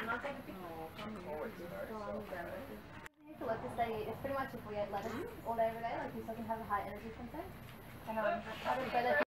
I'm to say it's pretty much if we ate lettuce all day every day, like you, still can have a high energy content. And um, I